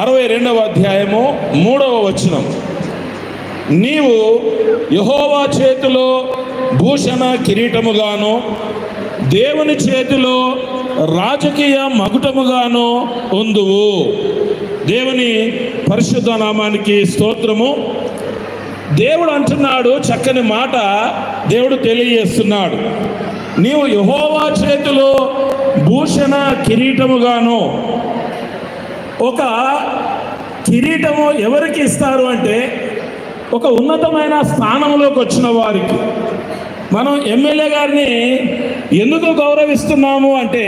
అరవై రెండవ అధ్యాయము మూడవ వచనం. నీవు యహోవా చేతిలో భూషణ కిరీటముగాను దేవుని చేతిలో రాజకీయ మగుటముగాను ఉందువు. దేవుని పరిశుద్ధ నామానికి స్తోత్రము. దేవుడు అంటున్నాడు చక్కని మాట దేవుడు తెలియజేస్తున్నాడు. నీవు యహోవా చేతిలో భూషణ కిరీటముగాను ఒక కిరీటము ఎవరికి ఇస్తారు అంటే ఒక ఉన్నతమైన స్థానంలోకి వచ్చిన వారికి. మనం ఎమ్మెల్యే గారిని ఎందుకు గౌరవిస్తున్నాము అంటే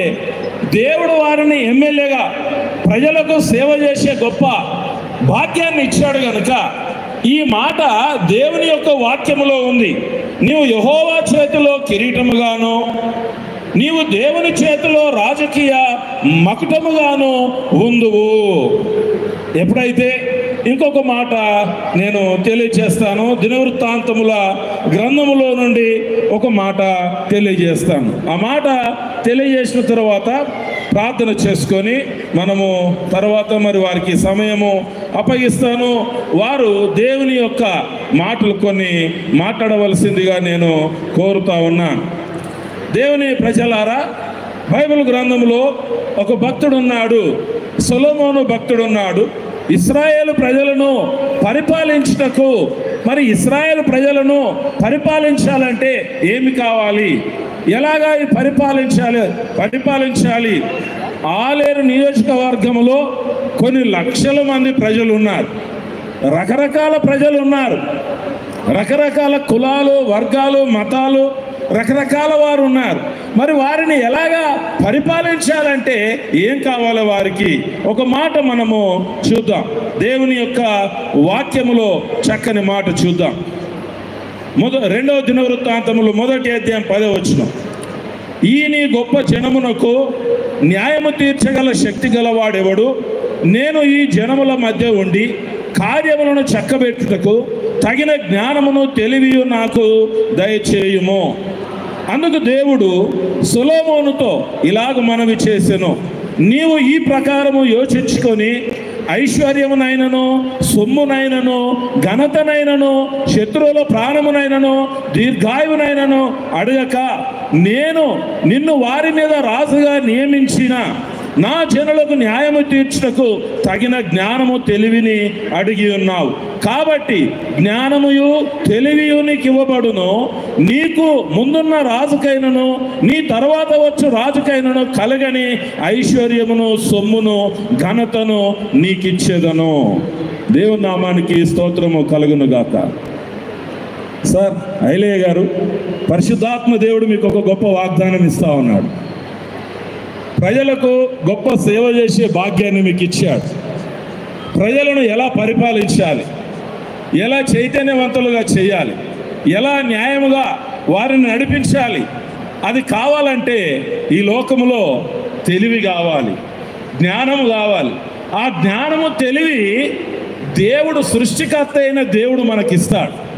దేవుడు వారిని ఎమ్మెల్యేగా ప్రజలకు సేవ చేసే గొప్ప భాగ్యాన్ని ఇచ్చాడు కనుక ఈ మాట దేవుని యొక్క వాక్యములో ఉంది. నీవు యహోవా చేతిలో కిరీటముగాను నీవు దేవుని చేతిలో రాజకీయ మకుటముగాను ఉందువు. ఎప్పుడైతే ఇంకొక మాట నేను తెలియజేస్తాను దినవృత్తాంతముల గ్రంథములో నుండి ఒక మాట తెలియజేస్తాను. ఆ మాట తెలియజేసిన తర్వాత ప్రార్థన చేసుకొని మనము తర్వాత మరి వారికి సమయము అప్పగిస్తాను. వారు దేవుని యొక్క మాటలు కొన్ని మాట్లాడవలసిందిగా నేను కోరుతా ఉన్నాను. దేవుని ప్రజలారా బైబిల్ గ్రంథంలో ఒక భక్తుడున్నాడు సులోమోను భక్తుడున్నాడు. ఇస్రాయేల్ ప్రజలను పరిపాలించుటకు మరి ఇస్రాయేల్ ప్రజలను పరిపాలించాలంటే ఏమి కావాలి? ఎలాగా పరిపాలించాలి? పరిపాలించాలి? ఆలేరు నియోజకవర్గంలో కొన్ని లక్షల మంది ప్రజలు ఉన్నారు రకరకాల ప్రజలు ఉన్నారు రకరకాల కులాలు వర్గాలు మతాలు రకరకాల వారు ఉన్నారు. మరి వారిని ఎలాగా పరిపాలించాలంటే ఏం కావాలో వారికి ఒక మాట మనము చూద్దాం. దేవుని యొక్క వాక్యములో చక్కని మాట చూద్దాం. మొద రెండవ దినవృత్తాంతములు మొదటి అధ్యాయం పదే వచ్చిన ఈ నీ గొప్ప జనమునకు న్యాయము తీర్చగల శక్తి గలవాడెవడు? నేను ఈ జనముల మధ్య ఉండి కార్యములను చక్కబెట్టుటకు తగిన జ్ఞానమును తెలివి నాకు దయచేయుము. అందుకు దేవుడు సులోమోనుతో ఇలాగ మనవి చేసెను. నీవు ఈ ప్రకారము యోచించుకొని ఐశ్వర్యమునైనను సొమ్మునైనను ఘనతనైనను శత్రువుల ప్రాణమునైనను దీర్ఘాయువునైనను అడగక నేను నిన్ను వారి మీద రాజుగా నియమించిన నా జనులకు న్యాయము తీర్చుటకు తగిన జ్ఞానము తెలివిని అడిగి ఉన్నావు. కాబట్టి జ్ఞానముయు తెలివియు నీకు ఇవ్వబడును. నీకు ముందున్న రాజుకైనను నీ తర్వాత వచ్చు రాజుకైనను కలగని ఐశ్వర్యమును సొమ్మును ఘనతను నీకిచ్చేదను. దేవుని నామానికి స్తోత్రము కలుగును గాక సార్ ఐలయ్య గారు పరిశుద్ధాత్మ దేవుడు మీకు ఒక గొప్ప వాగ్దానం ఇస్తా ఉన్నాడు. ప్రజలకు గొప్ప సేవ చేసే భాగ్యాన్ని మీకు ఇచ్చాడు. ప్రజలను ఎలా పరిపాలించాలి? ఎలా చైతన్యవంతులుగా చేయాలి? ఎలా న్యాయముగా వారిని నడిపించాలి? అది కావాలంటే ఈ లోకములో తెలివి కావాలి జ్ఞానము కావాలి. ఆ జ్ఞానము తెలివి దేవుడు సృష్టికర్త అయిన దేవుడు మనకిస్తాడు.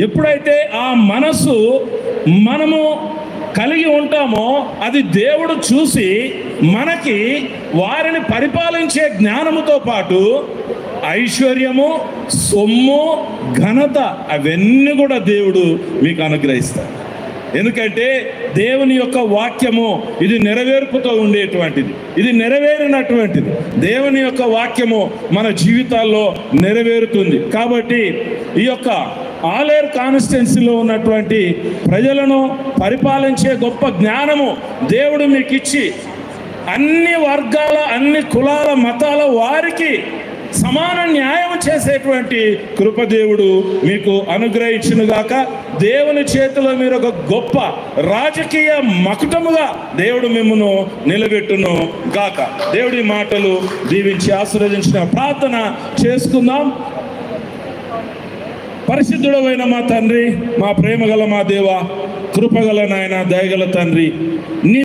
ఎప్పుడైతే ఆ మనసు మనము కలిగి ఉంటామో అది దేవుడు చూసి మనకి వారిని పరిపాలించే జ్ఞానముతో పాటు ఐశ్వర్యము సొమ్ము ఘనత అవన్నీ కూడా దేవుడు మీకు అనుగ్రహిస్తాడు. ఎందుకంటే దేవుని యొక్క వాక్యము ఇది నెరవేర్పుతో ఉండేటువంటిది. ఇది నెరవేరినటువంటిది. దేవుని యొక్క వాక్యము మన జీవితాల్లో నెరవేరుతుంది. కాబట్టి ఈ యొక్క ఆలేర్ కాన్స్టిట్యున్సీలో ఉన్నటువంటి ప్రజలను పరిపాలించే గొప్ప జ్ఞానము దేవుడు మీకు ఇచ్చి అన్ని వర్గాల అన్ని కులాల మతాల వారికి సమాన న్యాయం చేసేటువంటి కృపదేవుడు మీకు అనుగ్రహించునుగాక. దేవుని చేతిలో మీరు ఒక గొప్ప రాజకీయ మకుటముగా దేవుడు మిమ్మను నిలబెట్టును గాక దేవుడి మాటలు దీవించి ఆశీర్వదించిన ప్రార్థన చేసుకుందాం. పరిశుద్ధుడమైన మా తండ్రి మా ప్రేమగల మా దేవ కృపగల నాయన దయగల తండ్రి నీ